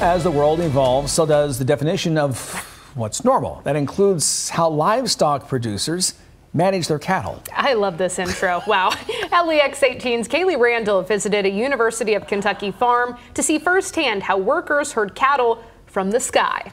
As the world evolves, so does the definition of what's normal. That includes how livestock producers manage their cattle. I love this intro. Wow. LEX 18's Kaylee Randall visited a University of Kentucky farm to see firsthand how workers herd cattle from the sky.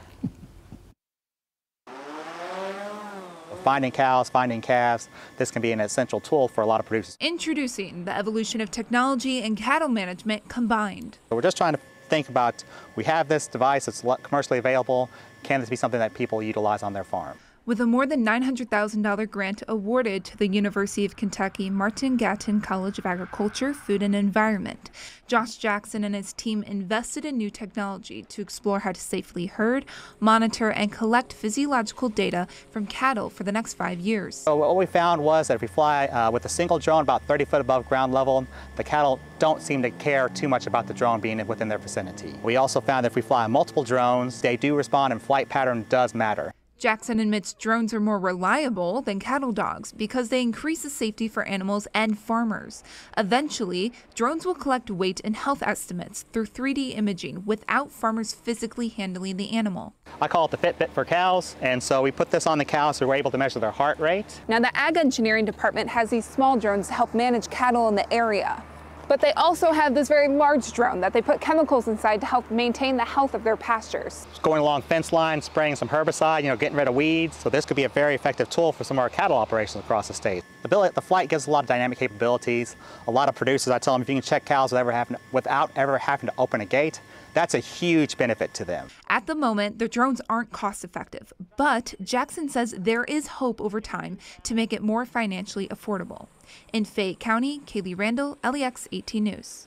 finding cows, finding calves. This can be an essential tool for a lot of producers. Introducing the evolution of technology and cattle management combined. We're just trying to think about, we have this device that's commercially available. Can this be something that people utilize on their farm? With a more than $900,000 grant awarded to the University of Kentucky Martin Gatton College of Agriculture, Food and Environment. Josh Jackson and his team invested in new technology to explore how to safely herd, monitor, and collect physiological data from cattle for the next five years. So what we found was that if we fly uh, with a single drone about 30 foot above ground level, the cattle don't seem to care too much about the drone being within their vicinity. We also found that if we fly multiple drones, they do respond and flight pattern does matter. Jackson admits drones are more reliable than cattle dogs because they increase the safety for animals and farmers. Eventually, drones will collect weight and health estimates through 3D imaging without farmers physically handling the animal. I call it the Fitbit for cows, and so we put this on the cows so we're able to measure their heart rate. Now, the Ag Engineering Department has these small drones to help manage cattle in the area. But they also have this very large drone that they put chemicals inside to help maintain the health of their pastures. Going along fence lines, spraying some herbicide, you know, getting rid of weeds. So this could be a very effective tool for some of our cattle operations across the state. The, the flight gives a lot of dynamic capabilities. A lot of producers, I tell them, if you can check cows without ever having, without ever having to open a gate, that's a huge benefit to them. At the moment, the drones aren't cost effective, but Jackson says there is hope over time to make it more financially affordable. In Fayette County, Kaylee Randall, LEX 18 News.